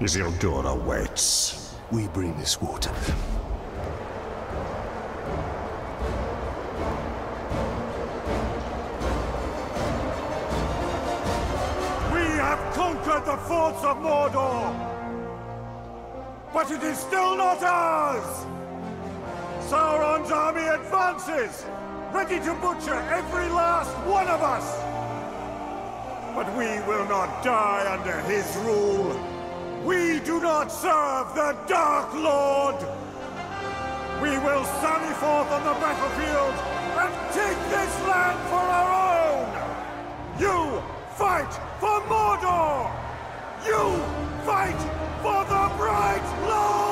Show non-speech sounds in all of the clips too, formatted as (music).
Isildur awaits. We bring this water. We have conquered the forts of Mordor! But it is still not ours! Sauron's army advances, ready to butcher every last one of us! But we will not die under his rule. We do not serve the Dark Lord! We will sally forth on the battlefield and take this land for our own! You fight for Mordor! You fight for the Bright Lord!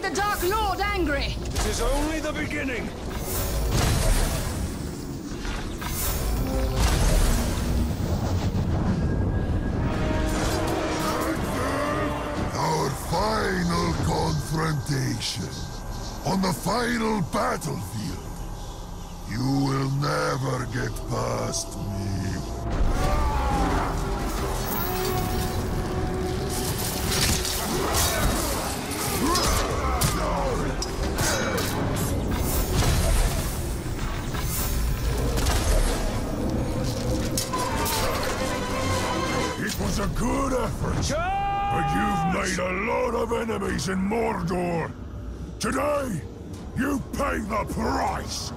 Made the Dark Lord angry. This is only the beginning. Our final confrontation. On the final battlefield. You will never get past me. A good effort. But you've made a lot of enemies in Mordor. Today, you pay the price.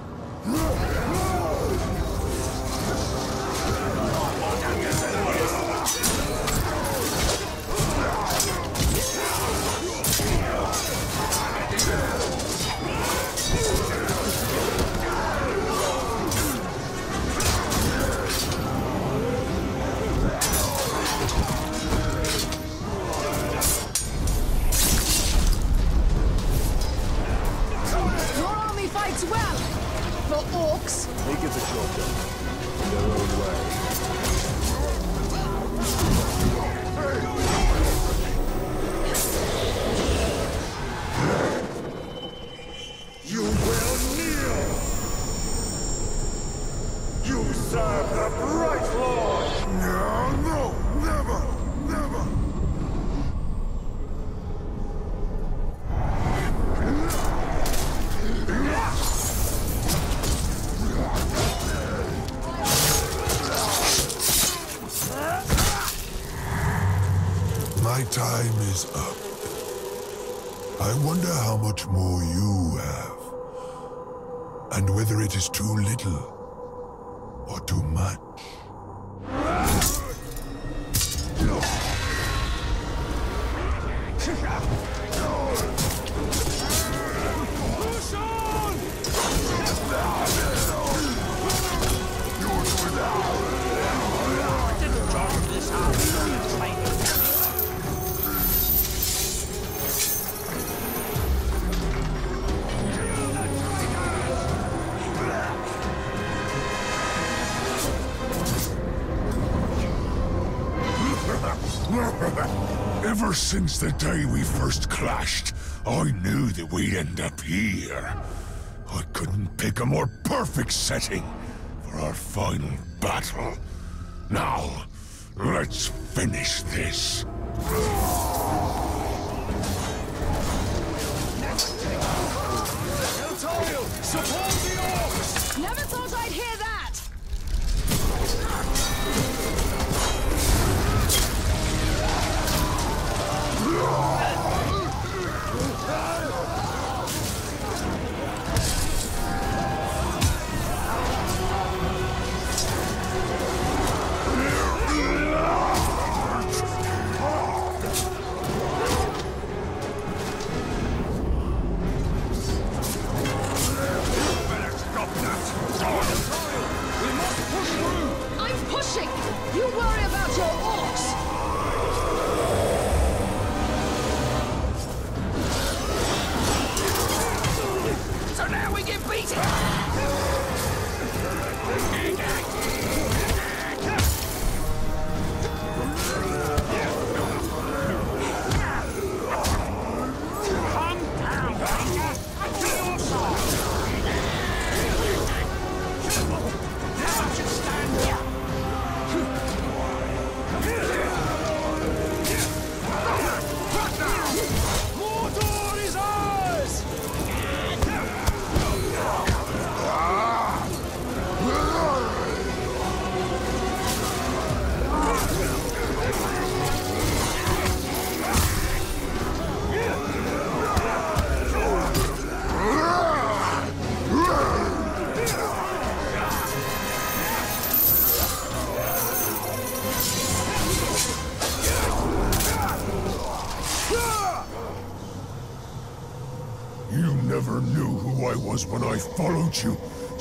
I wonder how much more you have. And whether it is too little since the day we first clashed, I knew that we'd end up here. I couldn't pick a more perfect setting for our final battle. Now, let's finish this. Never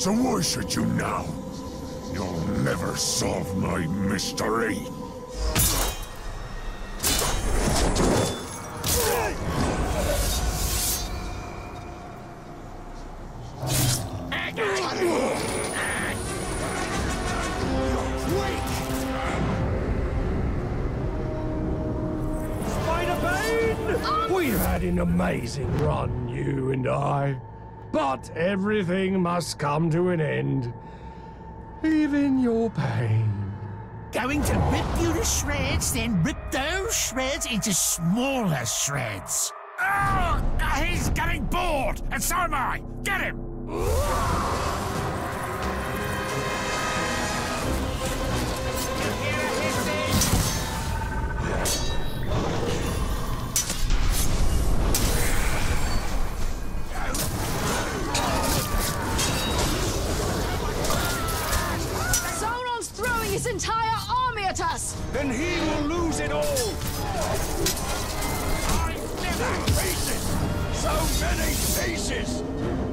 so why should you now? You'll never solve my mystery. Must come to an end. Even your pain. Going to rip you to shreds, then rip those shreds into smaller shreds. Oh, he's getting bored, and so am I. Get him! Us! Then he will lose it all. Pieces! So many pieces!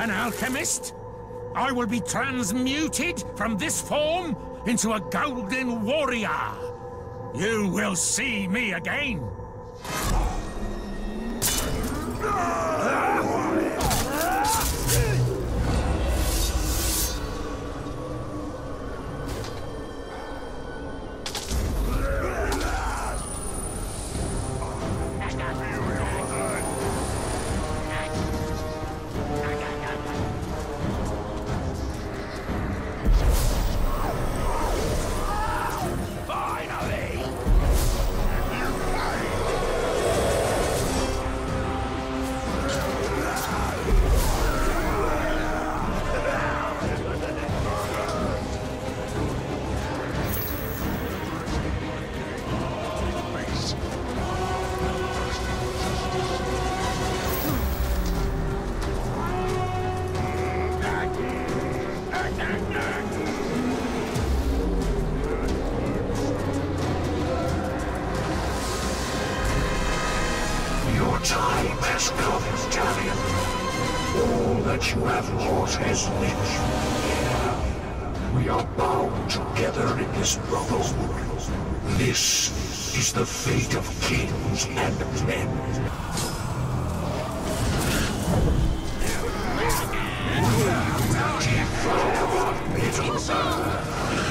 An alchemist. I will be transmuted from this form into a golden warrior. You will see me again. We are bound together in this brotherhood. This is the fate of kings and men. Devour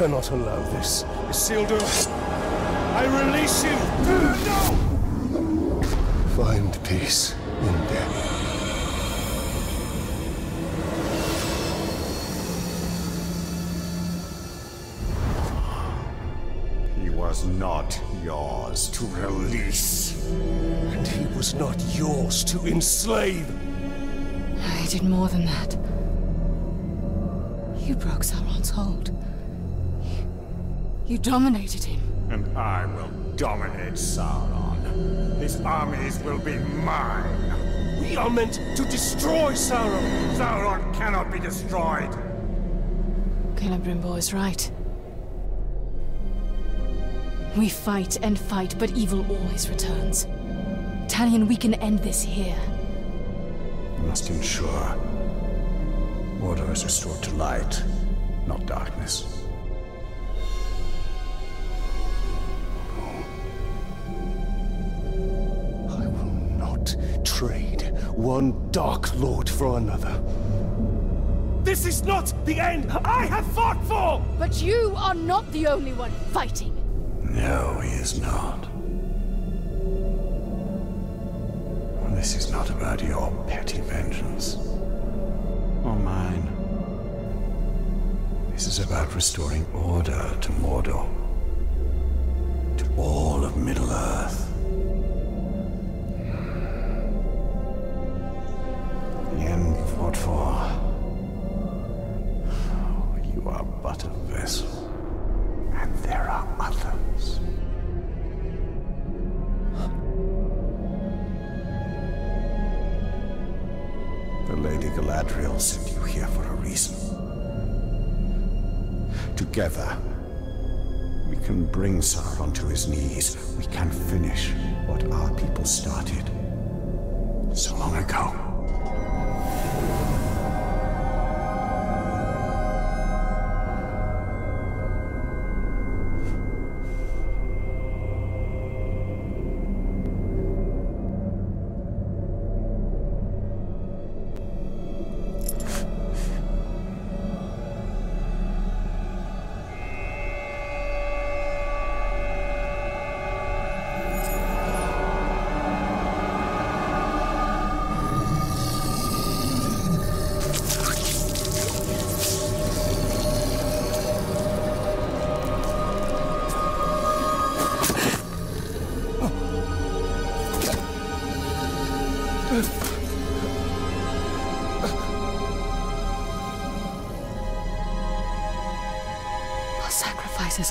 cannot allow this. Isildur, I release you! No! Find peace in death. He was not yours to release. And he was not yours to enslave. I did more than that. You broke Sauron's hold. You, you dominated him. And I will dominate Sauron. His armies will be mine. We are meant to destroy Sauron. Sauron cannot be destroyed. Celebrimbor is right. We fight and fight, but evil always returns. Talion, we can end this here. We must ensure order is restored to light, not darkness. One Dark Lord for another. This is not the end I have fought for! But you are not the only one fighting. No, he is not. This is not about your petty vengeance. Or mine. This is about restoring order to Mordor. To all of Middle-earth. His knees. We can finish what our people started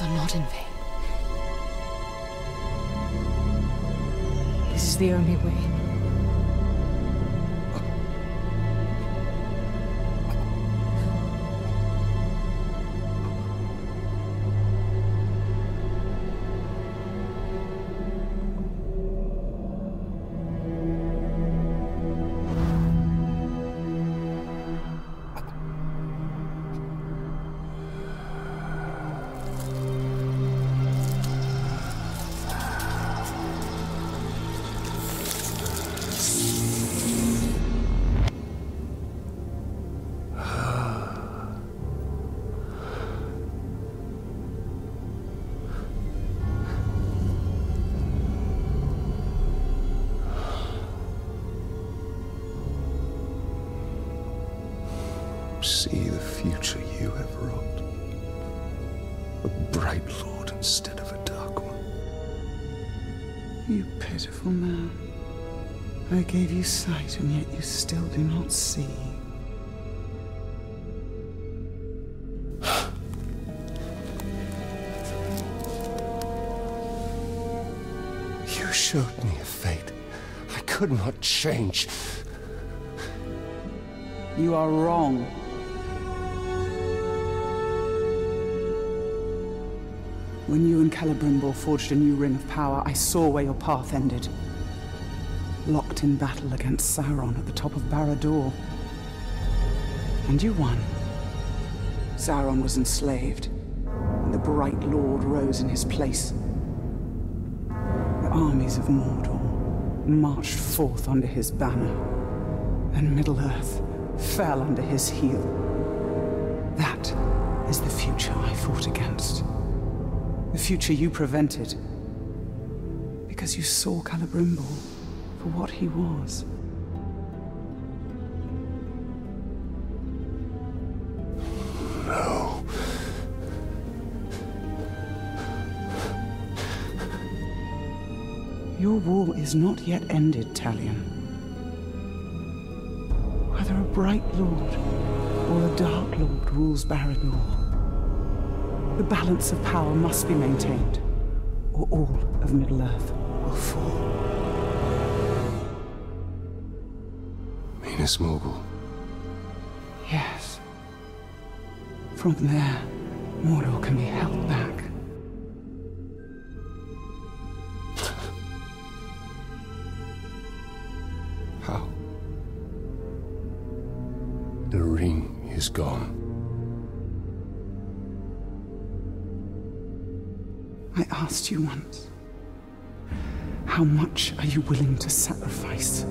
are not in vain. This is the only way. See the future you have wrought. A bright lord instead of a dark one. You pitiful man. I gave you sight, and yet you still do not see. (sighs) You showed me a fate I could not change. You are wrong. When you and Celebrimbor forged a new ring of power, I saw where your path ended. Locked in battle against Sauron at the top of Barad-dûr. And you won. Sauron was enslaved, and the Bright Lord rose in his place. The armies of Mordor marched forth under his banner, and Middle-earth fell under his heel. That is the future I fought against. The future you prevented. Because you saw Celebrimbor for what he was. No. Your war is not yet ended, Talion. Whether a bright lord or a dark lord rules Barad-dûr, the balance of power must be maintained, or all of Middle-earth will fall. Minas Morgul. Yes. From there, Mordor can be held back. You once, how much are you willing to sacrifice?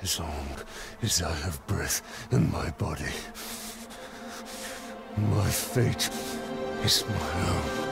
As long as I have breath in my body, my fate is my own.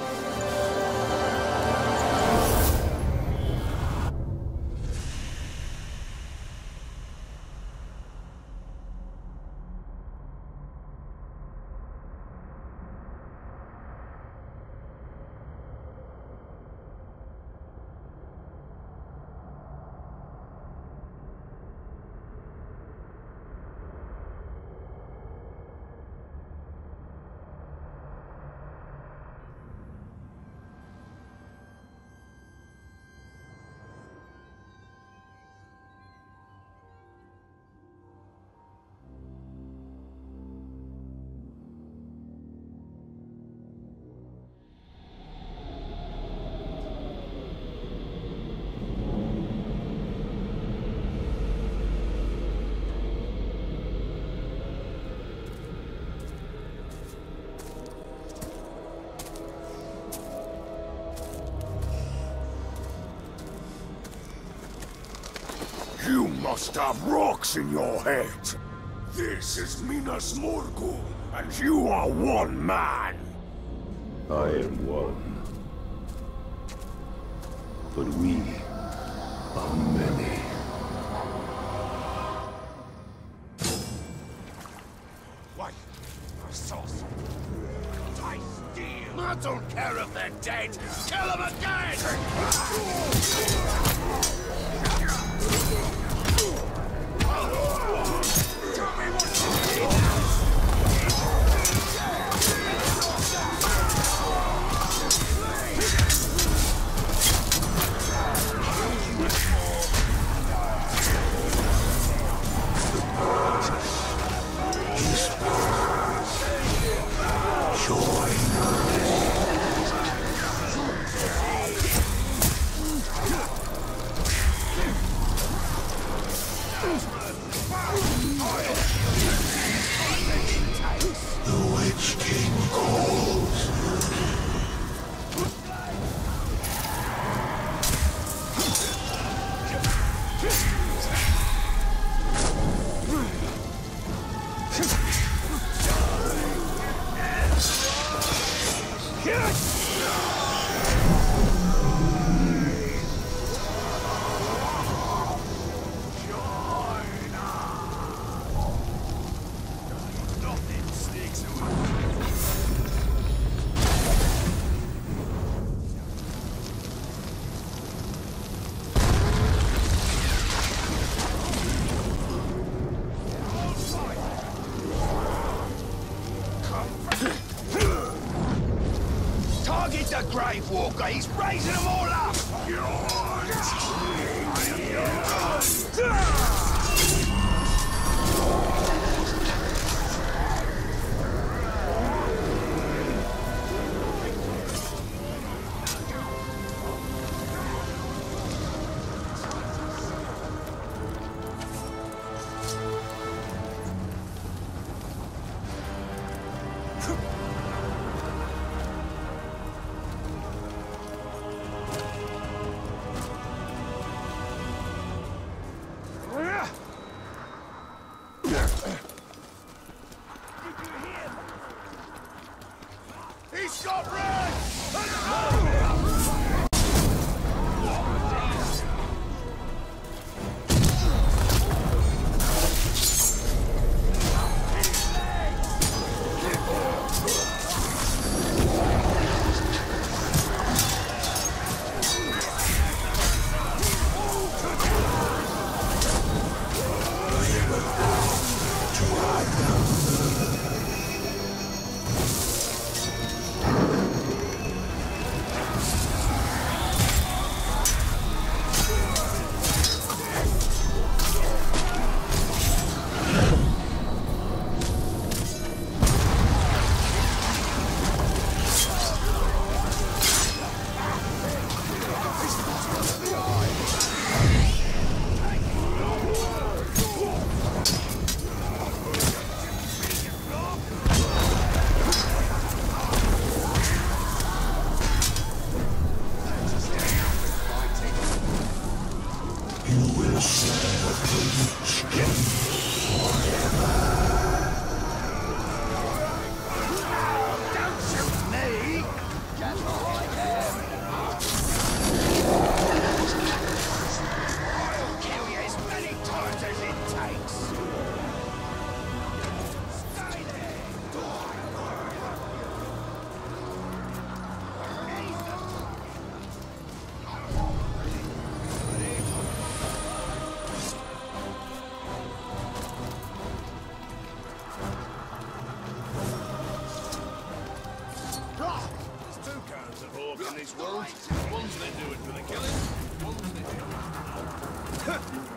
You must have rocks in your head. This is Minas Morgul, and you are one man. I am one. But we are many. No! guy, he's raising them today's world. Ones they do it for the killing, ones they do it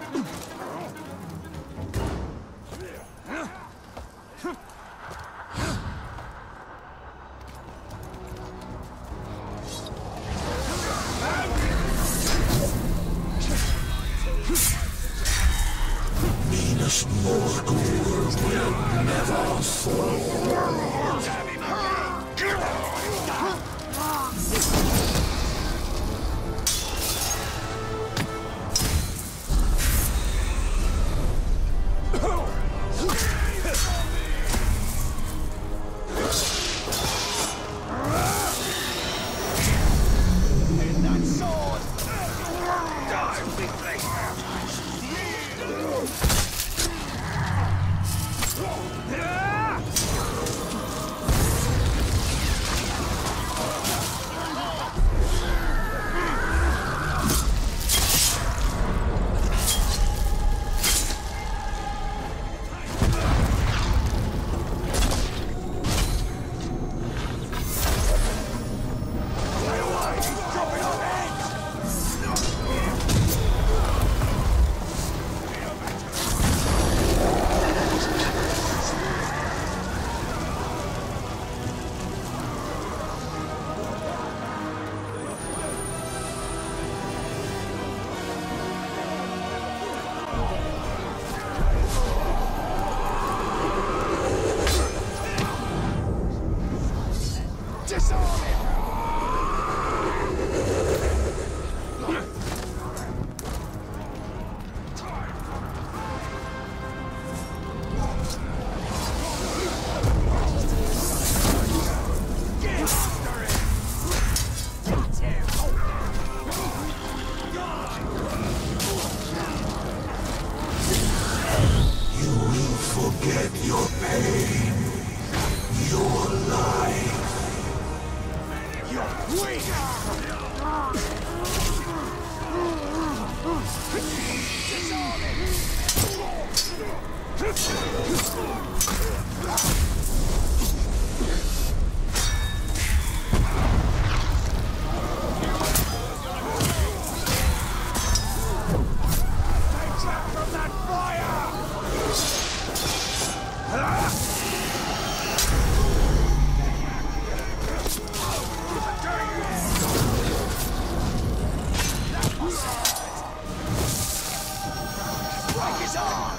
Join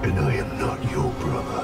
And I am not your brother.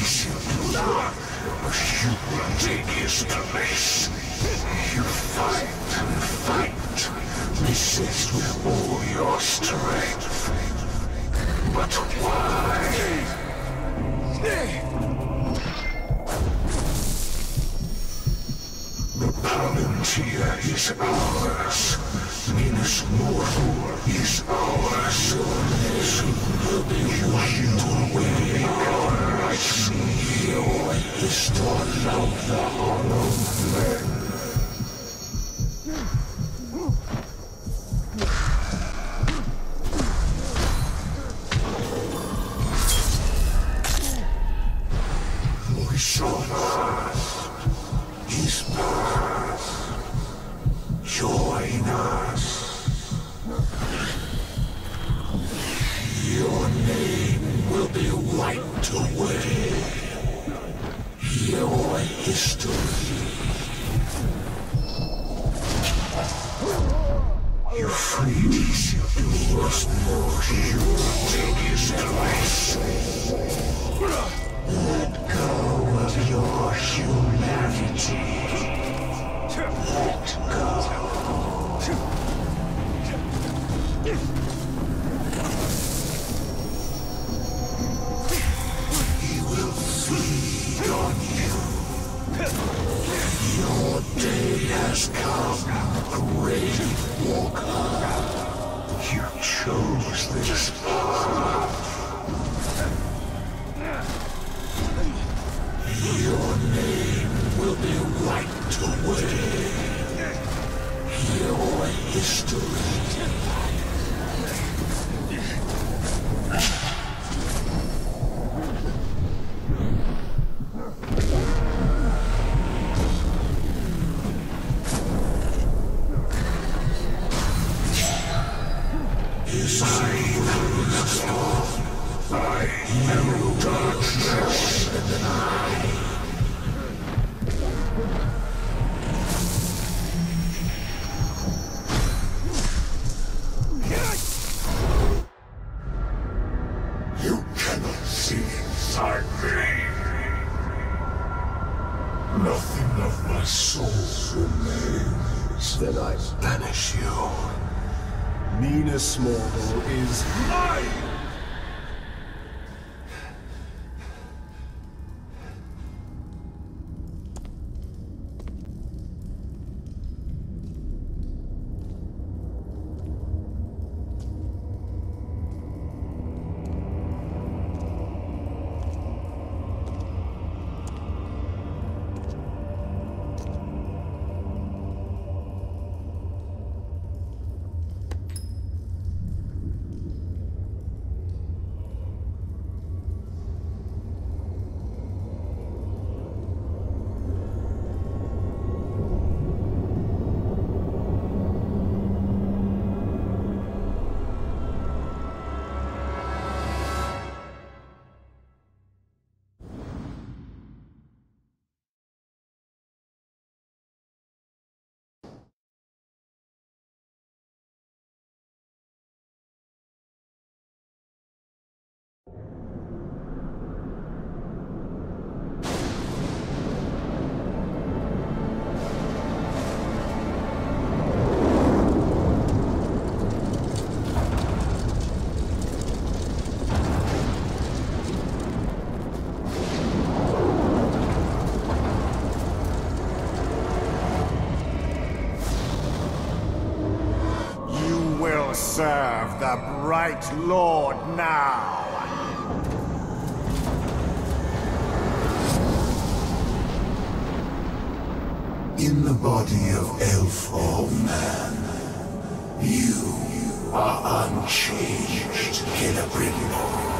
You will take his place. You fight and fight, resist with all your strength. But why? The Palantir is ours. Minas Morgul is ours. Soon will me. History of the Hollow Men. the Bright Lord now! In the body of elf or man, you are unchanged, Celebrimbor.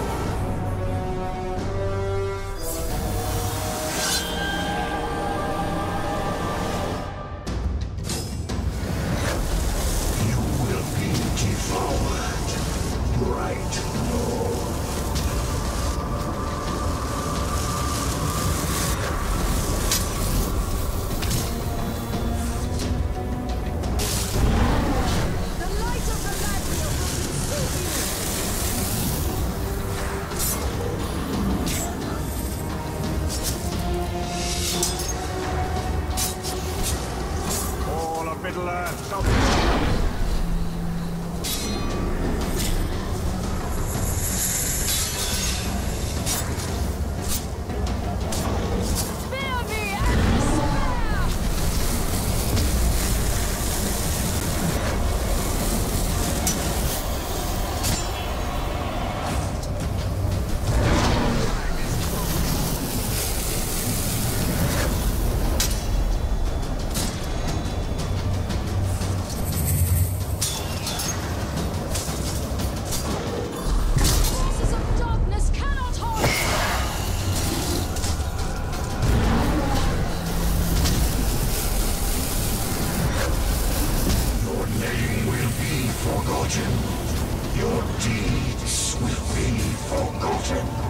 forgotten. Your deeds will be forgotten.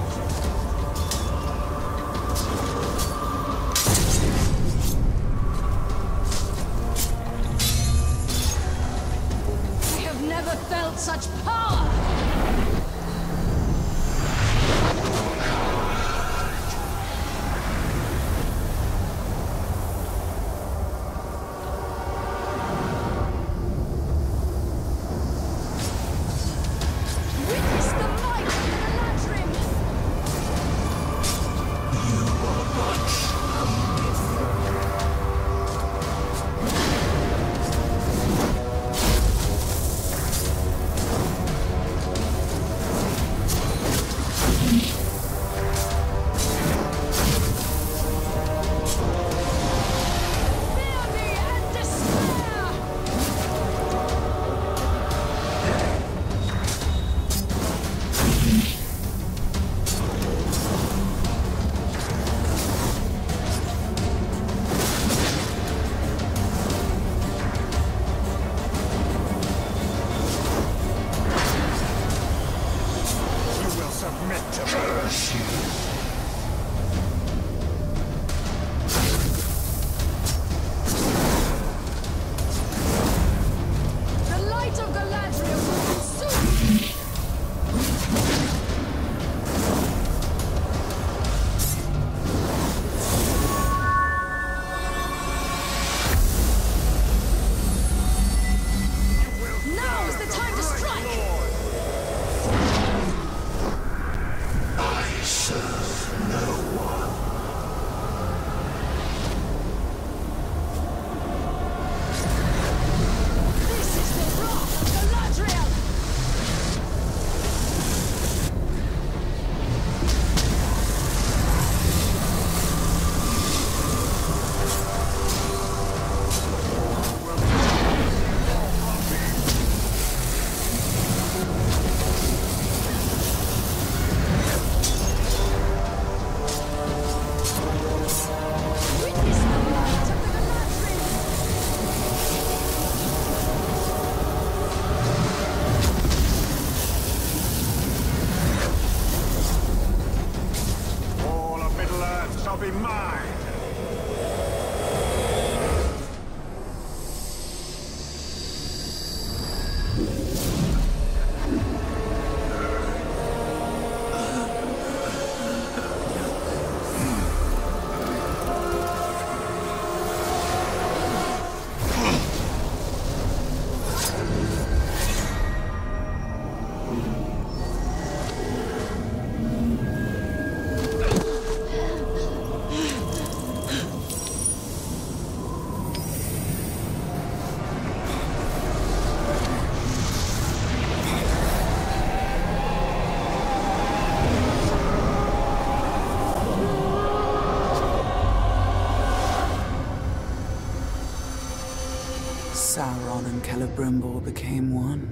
Celebrimbor became one,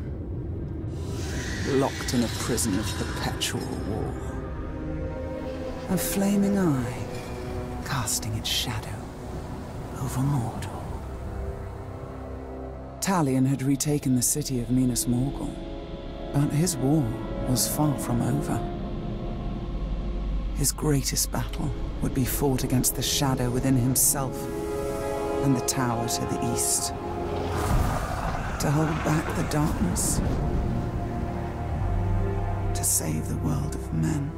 locked in a prison of perpetual war. A flaming eye, casting its shadow over Mordor. Talion had retaken the city of Minas Morgul, but his war was far from over. His greatest battle would be fought against the shadow within himself and the tower to the east to hold back the darkness, to save the world of men.